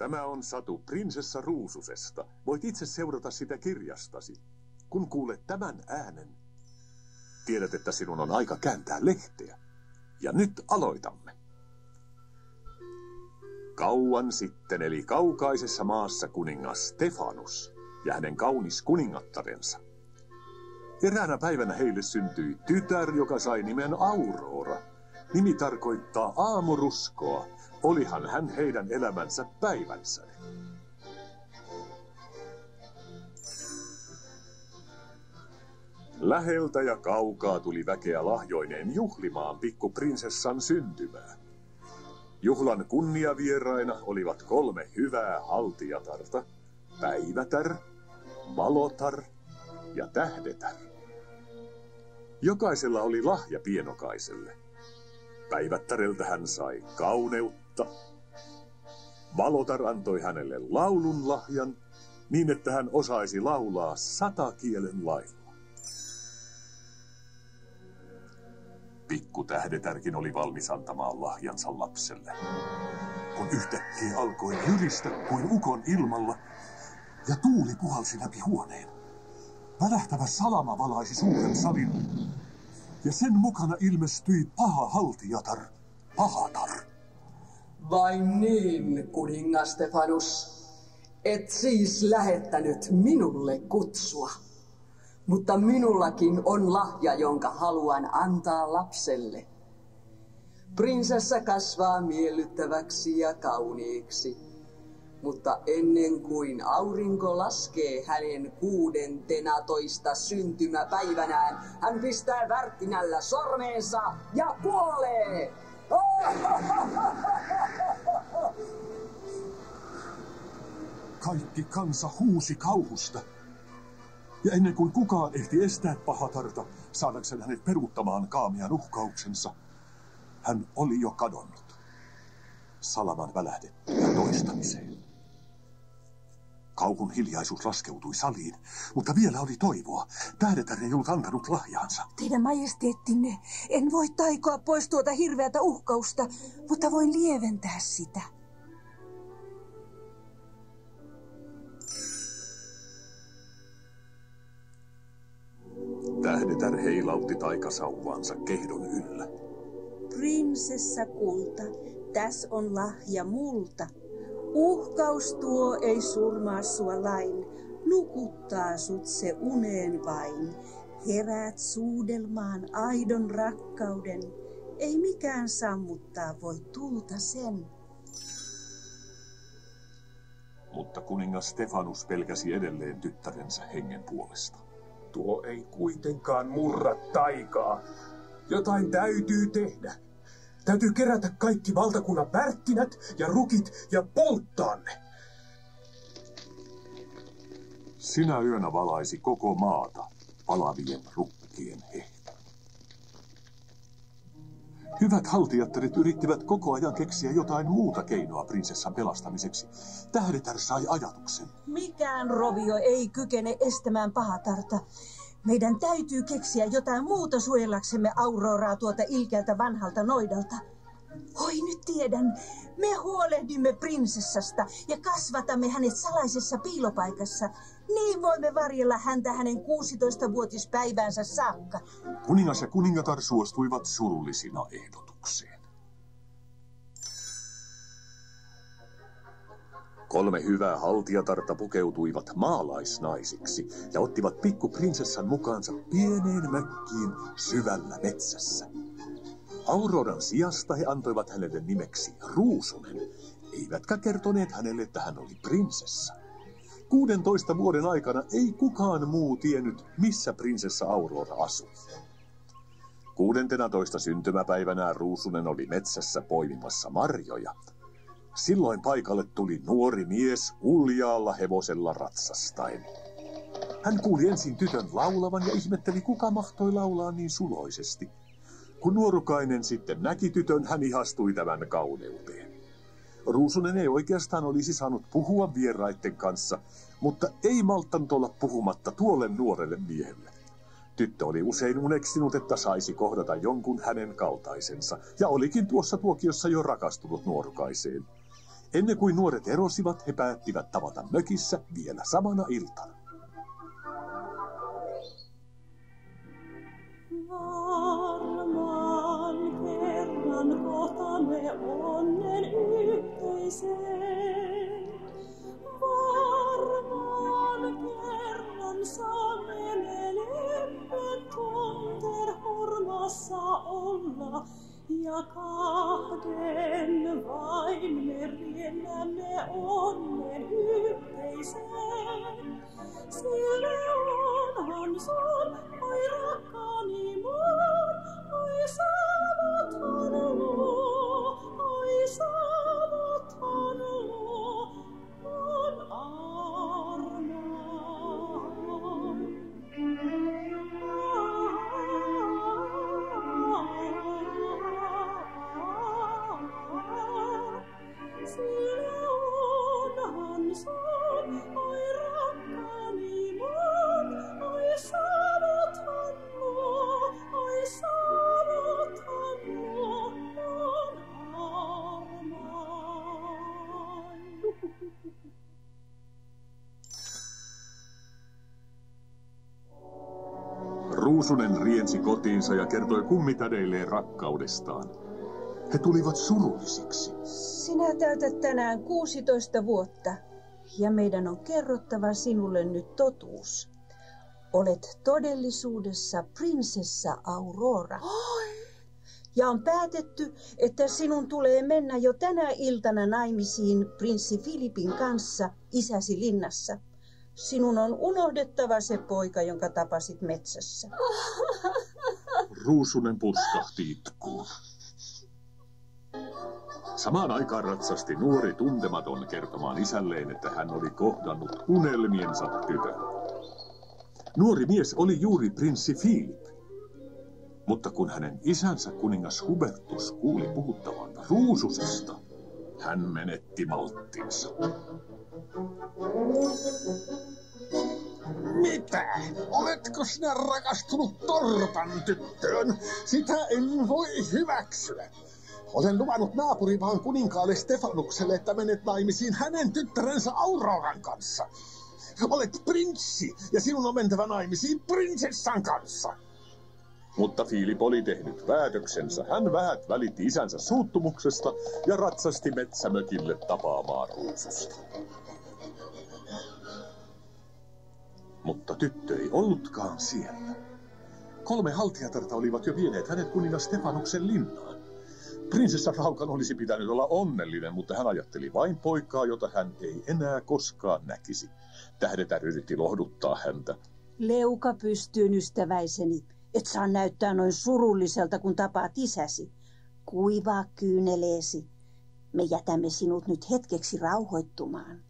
Tämä on Satu prinsessa Ruususesta. Voit itse seurata sitä kirjastasi. Kun kuulet tämän äänen, tiedät, että sinun on aika kääntää lehteä. Ja nyt aloitamme. Kauan sitten eli kaukaisessa maassa kuningas Stefanus ja hänen kaunis kuningattarensa. Eräänä päivänä heille syntyi tytär, joka sai nimen Aurora. Nimi tarkoittaa aamuruskoa. Olihan hän heidän elämänsä päivänsä. Läheltä ja kaukaa tuli väkeä lahjoineen juhlimaan pikkuprinsessan syntymää. Juhlan kunniavieraina olivat kolme hyvää haltijatarta, Päivätär, Valotar ja Tähdetär. Jokaisella oli lahja pienokaiselle. Päivättäreltä hän sai kauneutta. Valotar antoi hänelle laulun lahjan niin, että hän osaisi laulaa sata kielen lailla. Pikku tähdetärkin oli valmis antamaan lahjansa lapselle. Kun yhtäkkiä alkoi jyristä kuin ukon ilmalla, ja tuuli puhalsi läpi huoneen. Välähtävä salama valaisi suuren salin, ja sen mukana ilmestyi paha haltijatar, Pahatar. Vain niin, kuningas Stefanus. Et siis lähettänyt minulle kutsua. Mutta minullakin on lahja, jonka haluan antaa lapselle. Prinsessa kasvaa miellyttäväksi ja kauniiksi. Mutta ennen kuin aurinko laskee hänen kuudentenatoista syntymäpäivänään, hän pistää värttinällä sormeensa ja kuolee. Kaikki kansa huusi kauhusta. Ja ennen kuin kukaan ehti estää pahatarta saadakseen hänet peruuttamaan kaamian uhkauksensa, hän oli jo kadonnut. Salaman välähdettyä toistamiseen. Kauhun hiljaisuus laskeutui saliin, mutta vielä oli toivoa. Tähdetär ei ollut antanut lahjaansa. Teidän majesteettinne, en voi taikoa pois tuota hirveätä uhkausta, mutta voin lieventää sitä. Tähdetär heilautti taikasauvaansa kehdon yllä. Prinsessa kulta, täs on lahja multa. Uhkaus tuo ei surmaa sua lain, nukuttaa sut se uneen vain. Heräät suudelmaan aidon rakkauden, ei mikään sammuttaa voi tulta sen. Mutta kuningas Stefanus pelkäsi edelleen tyttärensä hengen puolesta. Tuo ei kuitenkaan murra taikaa. Jotain täytyy tehdä. Täytyy kerätä kaikki valtakunnan pärttinät ja rukit ja polttaa ne. Sinä yönä valaisi koko maata palavien rukkien hehto. Hyvät haltijattaret yrittivät koko ajan keksiä jotain muuta keinoa prinsessan pelastamiseksi. Tähdetär sai ajatuksen. Mikään rovio ei kykene estämään pahatarta. Meidän täytyy keksiä jotain muuta suojellaksemme Auroraa tuolta ilkeältä vanhalta noidalta. Oi, nyt tiedän. Me huolehdimme prinsessasta ja kasvatamme hänet salaisessa piilopaikassa. Niin voimme varjella häntä hänen 16-vuotispäiväänsä saakka. Kuningas ja kuningatar suostuivat surullisina ehdotukseen. Kolme hyvää haltijatarta pukeutuivat maalaisnaisiksi ja ottivat pikkuprinsessan mukaansa pieneen mökkiin syvällä metsässä. Auroran sijasta he antoivat hänelle nimeksi Ruusunen, eivätkä kertoneet hänelle, että hän oli prinsessa. 16 vuoden aikana ei kukaan muu tiennyt, missä prinsessa Aurora asui. 16 syntymäpäivänä Ruusunen oli metsässä poimimassa marjoja. Silloin paikalle tuli nuori mies uljaalla hevosella ratsastain. Hän kuuli ensin tytön laulavan ja ihmetteli, kuka mahtoi laulaa niin suloisesti. Kun nuorukainen sitten näki tytön, hän ihastui tämän kauneuteen. Ruusunen ei oikeastaan olisi saanut puhua vieraiden kanssa, mutta ei malttanut olla puhumatta tuolle nuorelle miehelle. Tyttö oli usein uneksinut, että saisi kohdata jonkun hänen kaltaisensa, ja olikin tuossa tuokiossa jo rakastunut nuorukaiseen. Ennen kuin nuoret erosivat, he päättivät tavata mökissä vielä samana iltana. Varmaan kerran kohtamme onnen yhteiseen. Varmaan kerran saamme me lempen tunter hurmassa olla. Ja kahden Ruusunen riensi kotiinsa ja kertoi kummitädeilleen rakkaudestaan. He tulivat surullisiksi. Sinä täytät tänään 16 vuotta ja meidän on kerrottava sinulle nyt totuus. Olet todellisuudessa prinsessa Aurora. Ja on päätetty, että sinun tulee mennä jo tänä iltana naimisiin prinssi Filipin kanssa isäsi linnassa. Sinun on unohdettava se poika, jonka tapasit metsässä. Ruusunen purskahti itkuun. Samaan aikaan ratsasti nuori tuntematon kertomaan isälleen, että hän oli kohdannut unelmiensa tytön. Nuori mies oli juuri prinssi Philip. Mutta kun hänen isänsä kuningas Hubertus kuuli puhuttavan ruususesta, hän menetti malttinsa. Mitä? Oletko sinä rakastunut torpan tyttöön? Sitä en voi hyväksyä. Olen luvannut naapurimaan kuninkaalle Stefanukselle, että menet naimisiin hänen tyttärensä Auroran kanssa. Olet prinssi ja sinun on mentävä naimisiin prinsessan kanssa. Mutta Filip oli tehnyt päätöksensä. Hän vähät välitti isänsä suuttumuksesta ja ratsasti metsämökille tapaamaan ruususta. Mutta tyttö ei ollutkaan siellä. Kolme haltijatarta olivat jo vieneet hänet kuningas Stefanuksen linnaan. Prinsessa Raukan olisi pitänyt olla onnellinen, mutta hän ajatteli vain poikaa, jota hän ei enää koskaan näkisi. Tähdetä yritti lohduttaa häntä. Leuka pystyyn, ystäväiseni. Et saa näyttää noin surulliselta, kun tapaat isäsi. Kuivaa kyyneleesi. Me jätämme sinut nyt hetkeksi rauhoittumaan.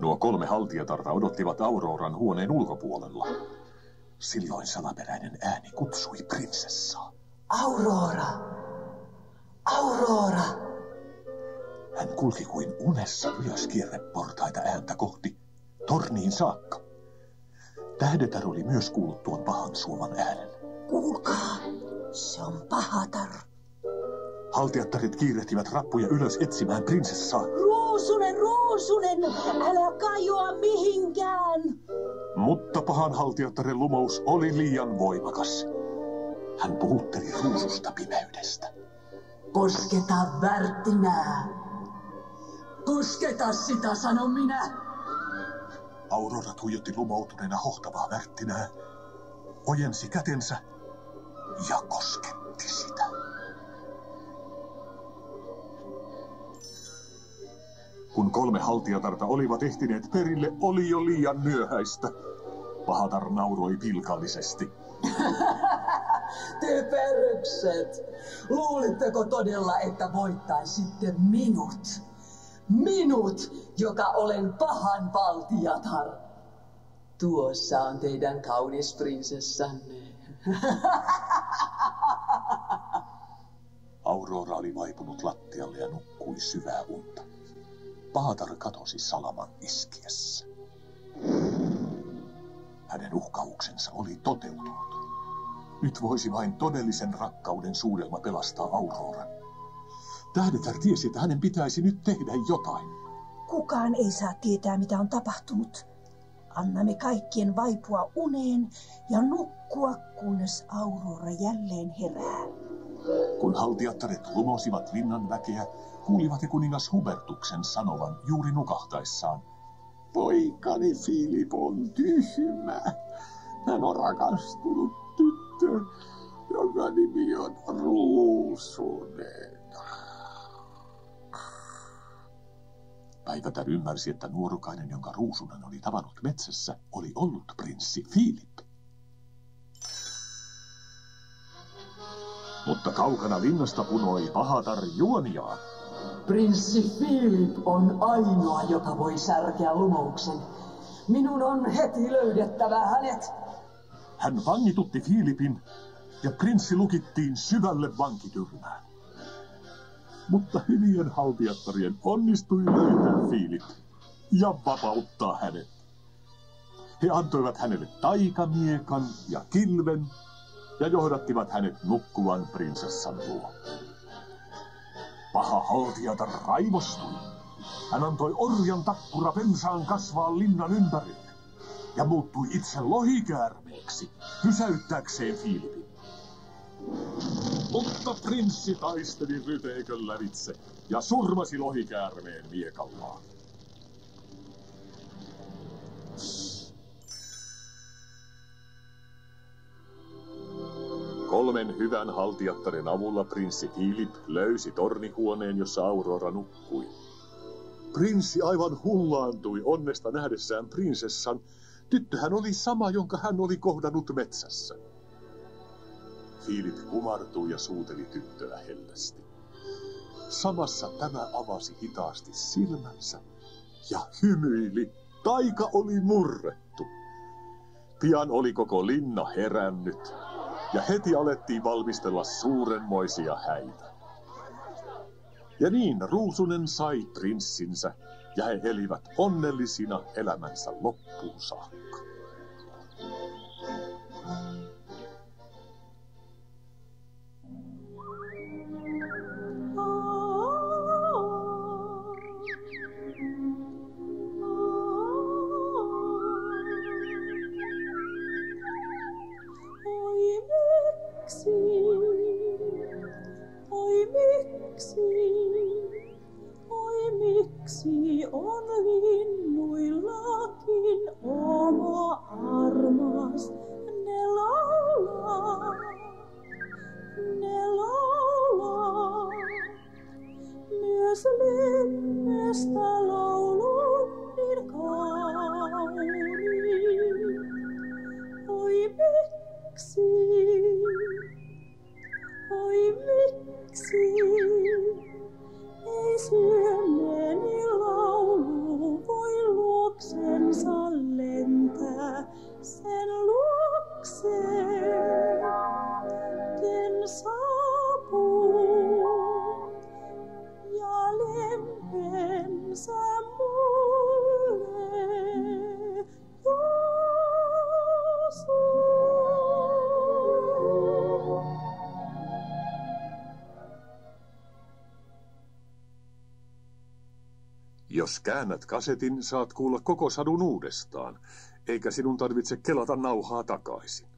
Nuo kolme haltijatarta odottivat Auroran huoneen ulkopuolella. Silloin salaperäinen ääni kutsui prinsessaa. Aurora! Aurora! Hän kulki kuin unessa ylös kierreportaita ääntä kohti, torniin saakka. Tähdetar oli myös kuullut tuon pahan suoman äänen. Kuulkaa, se on pahatar. Haltijattarit kiirehtivät rappuja ylös etsimään prinsessaa, Ruusunen, ruusunen, älä kajoa mihinkään. mutta pahan haltijattaren lumous oli liian voimakas. Hän puhutteli ruususta pimeydestä. Kosketa värttinää. Kosketa sitä, sanon minä. Aurora tuijotti lumoutuneena hohtavaa värttinää, ojensi kätensä ja kosketti sitä. Kun kolme haltijatarta olivat ehtineet perille, oli jo liian myöhäistä. Pahatar nauroi pilkallisesti. Typerykset! Luulitteko todella, että voittaisitte minut? Minut, joka olen pahan valtiatar. Tuossa on teidän kaunis prinsessanne. Aurora oli vaipunut lattialle ja nukkui syvää unta. Paatar katosi salaman iskiessä. Hänen uhkauksensa oli toteutunut. Nyt voisi vain todellisen rakkauden suudelma pelastaa Auroran. Tähdetar tiesi, että hänen pitäisi nyt tehdä jotain. Kukaan ei saa tietää, mitä on tapahtunut. Annamme kaikkien vaipua uneen ja nukkua, kunnes Aurora jälleen herää. Kun haltijattaret lumosivat linnan väkeä, kuulivat he kuningas Hubertuksen sanovan juuri nukahtaessaan. Poikani Filip on tyhmä. Hän on rakastunut tyttöön, jonka nimi on Ruusunen. Päivätär ymmärsi, että nuorukainen, jonka Ruusunen oli tavannut metsässä, oli ollut prinssi Filip. Mutta kaukana linnasta punoi pahatar juoniaan. Prinssi Philip on ainoa, joka voi särkeä lumouksen. Minun on heti löydettävä hänet. Hän vangitutti Filipin ja prinssi lukittiin syvälle vankityrmään. Mutta hyvien haltijattarien onnistui löytää Filip ja vapauttaa hänet. He antoivat hänelle taikamiekan ja kilven ja johdattivat hänet nukkuvan prinsessan luo. Paha haltijatar raivostui. Hän antoi orjan takkura pensaan kasvaa linnan ympärille ja muuttui itse lohikäärmeeksi pysäyttääkseen Filipin. Mutta prinssi taisteli ryteikön lävitse ja surmasi lohikäärmeen miekallaan. Kolmen hyvän haltijattaren avulla prinssi Philip löysi tornihuoneen, jossa Aurora nukkui. Prinssi aivan hullaantui onnesta nähdessään prinsessan. Tyttöhän oli sama, jonka hän oli kohdannut metsässä. Philip kumartui ja suuteli tyttöä hellästi. Samassa tämä avasi hitaasti silmänsä ja hymyili. Taika oli murrettu. Pian oli koko linna herännyt ja heti alettiin valmistella suurenmoisia häitä. Ja niin Ruusunen sai prinssinsä ja he elivät onnellisina elämänsä loppuun saakka. Jos käännät kasetin, saat kuulla koko sadun uudestaan, eikä sinun tarvitse kelata nauhaa takaisin.